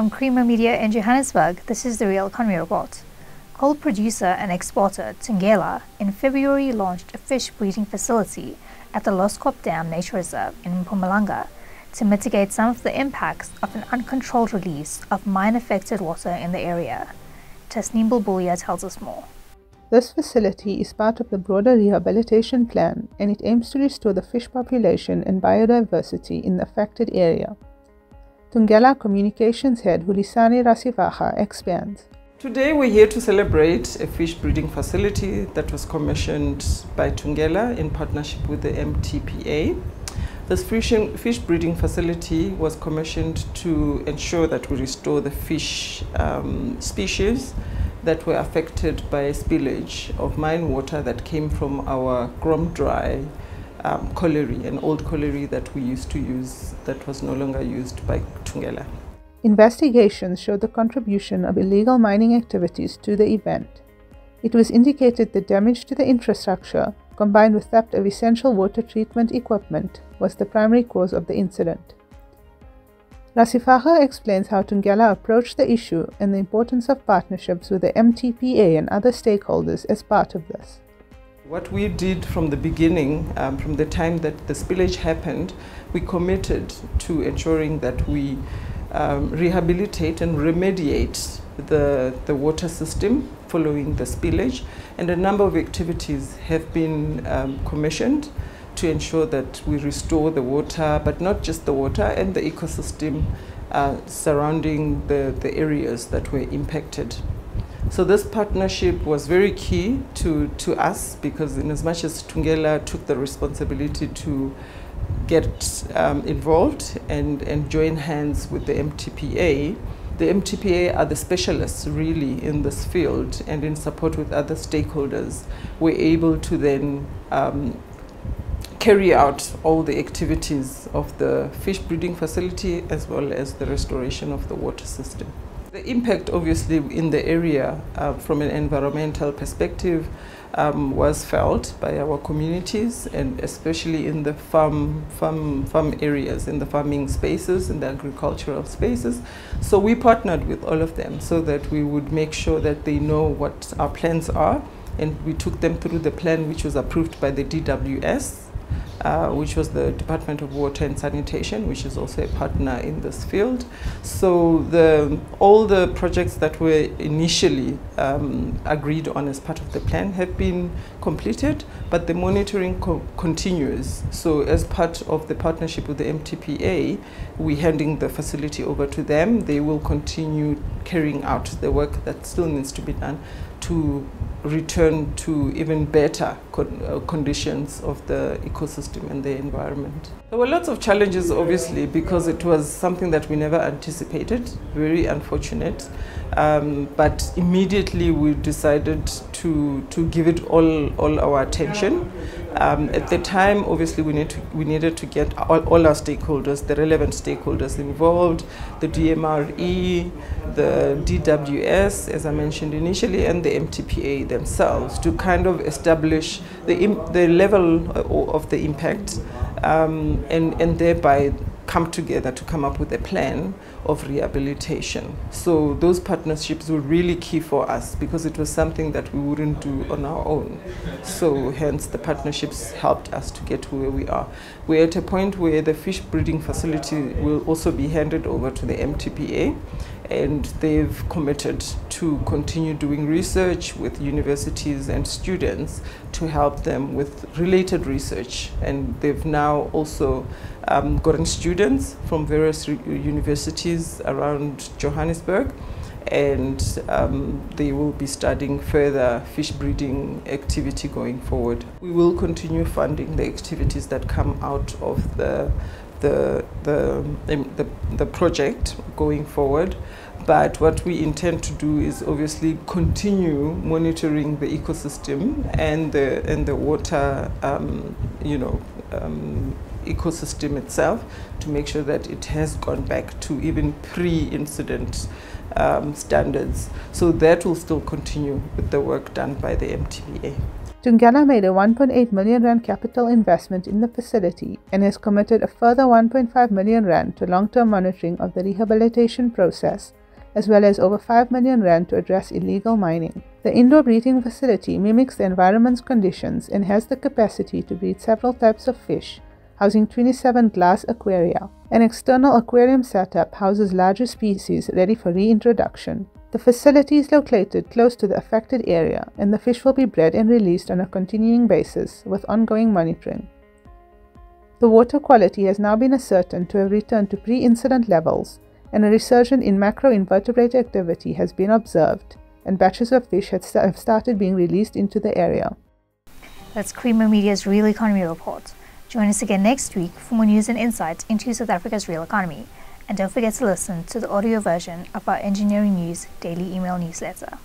From Creamer Media in Johannesburg, this is the Real Economy Report. Coal producer and exporter Thungela in February launched a fish breeding facility at the Loskop Dam Nature Reserve in Mpumalanga to mitigate some of the impacts of an uncontrolled release of mine-affected water in the area. Tasneem Bulbulia tells us more. This facility is part of the broader rehabilitation plan and it aims to restore the fish population and biodiversity in the affected area. Thungela Communications Head Hulisani Rasivhaga expands. Today we're here to celebrate a fish breeding facility that was commissioned by Thungela in partnership with the MTPA. This fish, breeding facility was commissioned to ensure that we restore the fish um, species that were affected by spillage of mine water that came from our Kromdraai um, colliery, an old colliery that we used to use that was no longer used by Thungela. Investigations showed the contribution of illegal mining activities to the event. It was indicated that damage to the infrastructure, combined with theft of essential water treatment equipment, was the primary cause of the incident. Rasivhaga explains how Thungela approached the issue and the importance of partnerships with the MTPA and other stakeholders as part of this. What we did from the beginning, um, from the time that the spillage happened, we committed to ensuring that we um, rehabilitate and remediate the, the water system following the spillage. And a number of activities have been um, commissioned to ensure that we restore the water, but not just the water and the ecosystem uh, surrounding the, the areas that were impacted. So this partnership was very key to, to us because in as much as Thungela took the responsibility to get um, involved and, and join hands with the MTPA, the MTPA are the specialists really in this field and in support with other stakeholders, we're able to then um, carry out all the activities of the fish breeding facility as well as the restoration of the water system. The impact obviously in the area uh, from an environmental perspective um, was felt by our communities and especially in the farm, farm, farm areas, in the farming spaces, in the agricultural spaces. So we partnered with all of them so that we would make sure that they know what our plans are and we took them through the plan which was approved by the DWS uh, which was the Department of Water and Sanitation, which is also a partner in this field. So the, all the projects that were initially um, agreed on as part of the plan have been completed, but the monitoring co continues. So as part of the partnership with the MTPA, we're handing the facility over to them. They will continue carrying out the work that still needs to be done to return to even better uh, conditions of the ecosystem and the environment. There were lots of challenges obviously because it was something that we never anticipated, very unfortunate. Um, but immediately we decided to, to give it all, all our attention. Um, at the time, obviously, we, need to, we needed to get all, all our stakeholders, the relevant stakeholders involved, the DMRE, the DWS, as I mentioned initially, and the MTPA themselves to kind of establish the, the level of the impact um, and, and thereby come together to come up with a plan of rehabilitation. So those partnerships were really key for us because it was something that we wouldn't do on our own. So hence the partnerships helped us to get to where we are. We're at a point where the fish breeding facility will also be handed over to the MTPA and they've committed to continue doing research with universities and students to help them with related research. And they've now also um, gotten students from various universities around Johannesburg and um, they will be studying further fish breeding activity going forward. We will continue funding the activities that come out of the the, the, the, the project going forward. But what we intend to do is obviously continue monitoring the ecosystem and the, and the water, um, you know, um, ecosystem itself to make sure that it has gone back to even pre-incident um, standards. So that will still continue with the work done by the MTPA. Thungela made a 1.8 million rand capital investment in the facility and has committed a further 1.5 million rand to long-term monitoring of the rehabilitation process, as well as over 5 million rand to address illegal mining. The indoor breeding facility mimics the environment's conditions and has the capacity to breed several types of fish, housing 27 glass aquaria. An external aquarium setup houses larger species ready for reintroduction. The facility is located close to the affected area, and the fish will be bred and released on a continuing basis with ongoing monitoring. The water quality has now been ascertained to have returned to pre incident levels, and a resurgence in macroinvertebrate activity has been observed, and batches of fish have started being released into the area. That's Creamer Media's Real Economy Report. Join us again next week for more news and insights into South Africa's real economy. And don't forget to listen to the audio version of our Engineering News daily email newsletter.